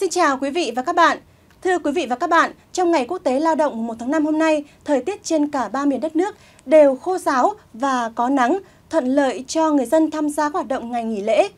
Xin chào quý vị và các bạn. Thưa quý vị và các bạn, trong ngày quốc tế lao động 1 tháng 5 hôm nay, thời tiết trên cả ba miền đất nước đều khô giáo và có nắng, thuận lợi cho người dân tham gia hoạt động ngày nghỉ lễ.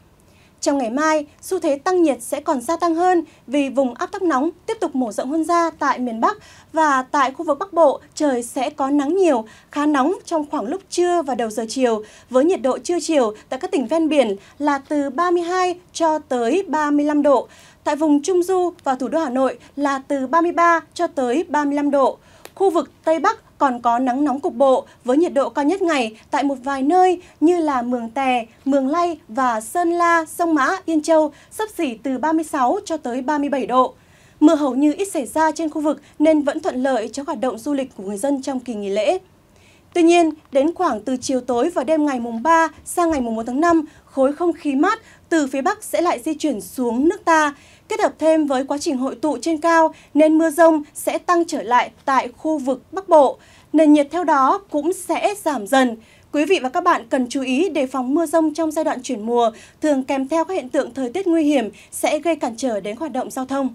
Trong ngày mai, xu thế tăng nhiệt sẽ còn gia tăng hơn vì vùng áp thấp nóng tiếp tục mở rộng hơn ra tại miền Bắc và tại khu vực Bắc Bộ trời sẽ có nắng nhiều, khá nóng trong khoảng lúc trưa và đầu giờ chiều với nhiệt độ trưa chiều tại các tỉnh ven biển là từ 32 cho tới 35 độ. Tại vùng Trung Du và thủ đô Hà Nội là từ 33 cho tới 35 độ. Khu vực Tây Bắc còn có nắng nóng cục bộ với nhiệt độ cao nhất ngày tại một vài nơi như là Mường Tè, Mường Lay và Sơn La, Sông Mã, Yên Châu sấp xỉ từ 36 cho tới 37 độ. Mưa hầu như ít xảy ra trên khu vực nên vẫn thuận lợi cho hoạt động du lịch của người dân trong kỳ nghỉ lễ. Tuy nhiên, đến khoảng từ chiều tối và đêm ngày mùng 3 sang ngày mùng 1 tháng 5, khối không khí mát từ phía Bắc sẽ lại di chuyển xuống nước ta. Kết hợp thêm với quá trình hội tụ trên cao nên mưa rông sẽ tăng trở lại tại khu vực Bắc Bộ. Nền nhiệt theo đó cũng sẽ giảm dần. Quý vị và các bạn cần chú ý đề phòng mưa rông trong giai đoạn chuyển mùa, thường kèm theo các hiện tượng thời tiết nguy hiểm sẽ gây cản trở đến hoạt động giao thông.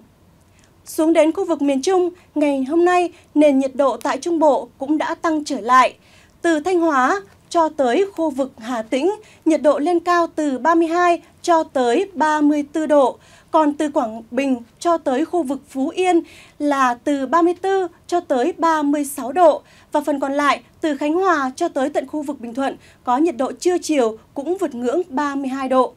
Xuống đến khu vực miền Trung, ngày hôm nay, nền nhiệt độ tại Trung Bộ cũng đã tăng trở lại. Từ Thanh Hóa cho tới khu vực Hà Tĩnh, nhiệt độ lên cao từ 32 cho tới 34 độ. Còn từ Quảng Bình cho tới khu vực Phú Yên là từ 34 cho tới 36 độ. Và phần còn lại, từ Khánh Hòa cho tới tận khu vực Bình Thuận có nhiệt độ trưa chiều cũng vượt ngưỡng 32 độ.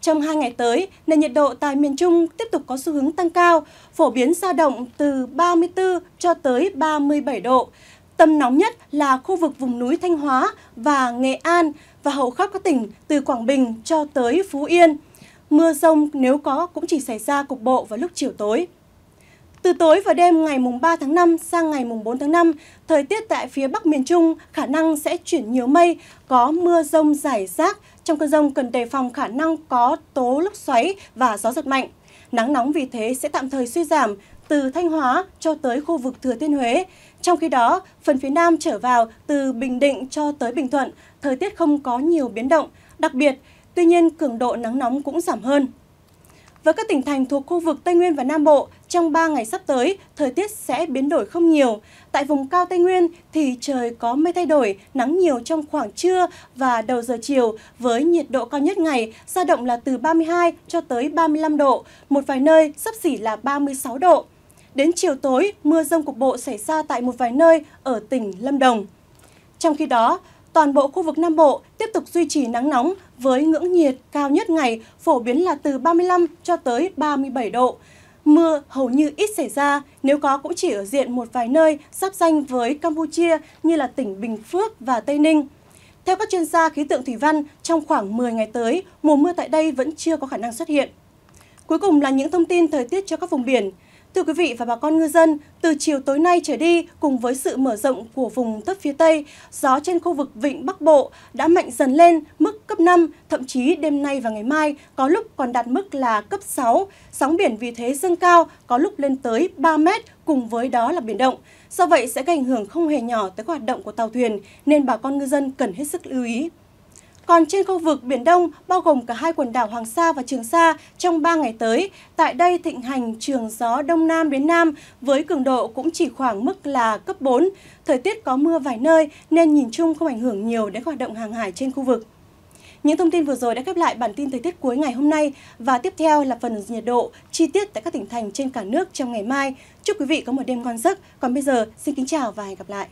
Trong hai ngày tới, nền nhiệt độ tại miền Trung tiếp tục có xu hướng tăng cao, phổ biến dao động từ 34 cho tới 37 độ. Tâm nóng nhất là khu vực vùng núi Thanh Hóa và Nghệ An và hầu khắp các tỉnh từ Quảng Bình cho tới Phú Yên. Mưa rông nếu có cũng chỉ xảy ra cục bộ vào lúc chiều tối. Từ tối và đêm ngày mùng 3 tháng 5 sang ngày mùng 4 tháng 5, thời tiết tại phía Bắc miền Trung khả năng sẽ chuyển nhiều mây, có mưa rông rải rác. Trong cơn rông cần đề phòng khả năng có tố lốc xoáy và gió giật mạnh. Nắng nóng vì thế sẽ tạm thời suy giảm từ Thanh Hóa cho tới khu vực Thừa Thiên Huế. Trong khi đó, phần phía Nam trở vào từ Bình Định cho tới Bình Thuận, thời tiết không có nhiều biến động. Đặc biệt, tuy nhiên cường độ nắng nóng cũng giảm hơn. Với các tỉnh thành thuộc khu vực Tây Nguyên và Nam Bộ, trong 3 ngày sắp tới, thời tiết sẽ biến đổi không nhiều. Tại vùng cao Tây Nguyên thì trời có mây thay đổi, nắng nhiều trong khoảng trưa và đầu giờ chiều với nhiệt độ cao nhất ngày dao động là từ 32 cho tới 35 độ, một vài nơi sắp xỉ là 36 độ. Đến chiều tối, mưa rông cục bộ xảy ra tại một vài nơi ở tỉnh Lâm Đồng. Trong khi đó, toàn bộ khu vực Nam Bộ tiếp tục duy trì nắng nóng với ngưỡng nhiệt cao nhất ngày phổ biến là từ 35 cho tới 37 độ. Mưa hầu như ít xảy ra, nếu có cũng chỉ ở diện một vài nơi giáp danh với Campuchia như là tỉnh Bình Phước và Tây Ninh. Theo các chuyên gia khí tượng thủy văn, trong khoảng 10 ngày tới, mùa mưa tại đây vẫn chưa có khả năng xuất hiện. Cuối cùng là những thông tin thời tiết cho các vùng biển. Thưa quý vị và bà con ngư dân, từ chiều tối nay trở đi, cùng với sự mở rộng của vùng thấp phía Tây, gió trên khu vực Vịnh Bắc Bộ đã mạnh dần lên mức cấp 5, thậm chí đêm nay và ngày mai có lúc còn đạt mức là cấp 6. Sóng biển vì thế dâng cao, có lúc lên tới 3 mét, cùng với đó là biển động. Do vậy sẽ gây ảnh hưởng không hề nhỏ tới hoạt động của tàu thuyền, nên bà con ngư dân cần hết sức lưu ý. Còn trên khu vực Biển Đông, bao gồm cả hai quần đảo Hoàng Sa và Trường Sa, trong 3 ngày tới, tại đây thịnh hành trường gió Đông Nam đến Nam với cường độ cũng chỉ khoảng mức là cấp 4. Thời tiết có mưa vài nơi nên nhìn chung không ảnh hưởng nhiều đến hoạt động hàng hải trên khu vực. Những thông tin vừa rồi đã khép lại bản tin thời tiết cuối ngày hôm nay và tiếp theo là phần nhiệt độ chi tiết tại các tỉnh thành trên cả nước trong ngày mai. Chúc quý vị có một đêm ngon giấc. Còn bây giờ, xin kính chào và hẹn gặp lại.